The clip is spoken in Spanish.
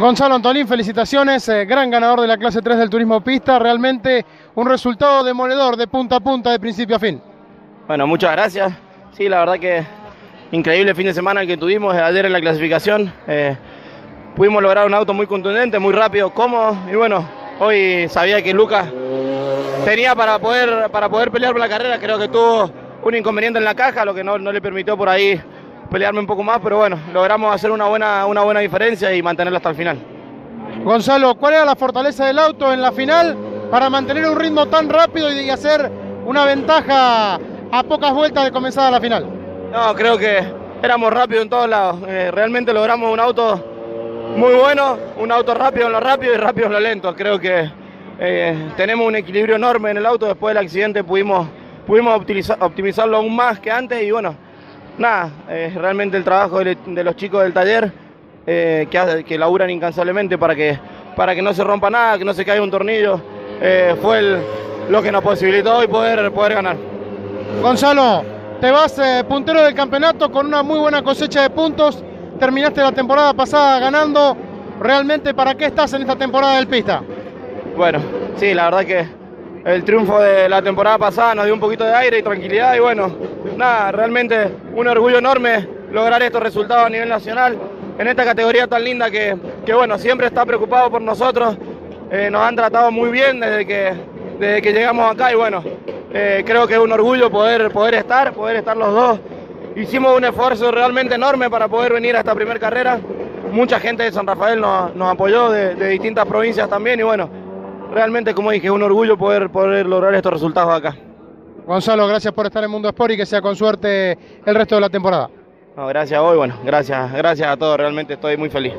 Gonzalo Antolín, felicitaciones, eh, gran ganador de la clase 3 del turismo pista, realmente un resultado demoledor de punta a punta de principio a fin. Bueno, muchas gracias. Sí, la verdad que increíble fin de semana el que tuvimos eh, ayer en la clasificación. Eh, pudimos lograr un auto muy contundente, muy rápido, cómodo y bueno, hoy sabía que Lucas tenía para poder, para poder pelear por la carrera, creo que tuvo un inconveniente en la caja, lo que no, no le permitió por ahí pelearme un poco más, pero bueno, logramos hacer una buena, una buena diferencia y mantenerla hasta el final. Gonzalo, ¿cuál era la fortaleza del auto en la final para mantener un ritmo tan rápido y hacer una ventaja a pocas vueltas de comenzada la final? No, creo que éramos rápidos en todos lados. Eh, realmente logramos un auto muy bueno, un auto rápido en lo rápido y rápido en lo lento. Creo que eh, tenemos un equilibrio enorme en el auto. Después del accidente pudimos, pudimos optimizar, optimizarlo aún más que antes y bueno, nada, eh, realmente el trabajo de, de, los chicos del taller eh, que, que, laburan incansablemente para que, para que no se rompa nada, que no se caiga un tornillo, eh, fue el, lo que nos posibilitó hoy poder, poder ganar. Gonzalo, te vas puntero del campeonato con una muy buena cosecha de puntos, terminaste la temporada pasada ganando, realmente ¿para qué estás en esta temporada del pista? Bueno, sí, la verdad que el triunfo de la temporada pasada nos dio un poquito de aire y tranquilidad y bueno, nada, realmente un orgullo enorme lograr estos resultados a nivel nacional en esta categoría tan linda que, que bueno, siempre está preocupado por nosotros, eh, nos han tratado muy bien desde que, desde que llegamos acá y bueno, eh, creo que es un orgullo poder, poder estar, poder estar los dos. Hicimos un esfuerzo realmente enorme para poder venir a esta primera carrera. Mucha gente de San Rafael nos, nos apoyó, de, de distintas provincias también y bueno, realmente, como dije, es un orgullo poder, poder lograr estos resultados acá. Gonzalo, gracias por estar en Mundo Sport y que sea con suerte el resto de la temporada. No, gracias a vos, bueno, gracias, gracias a todos, realmente estoy muy feliz.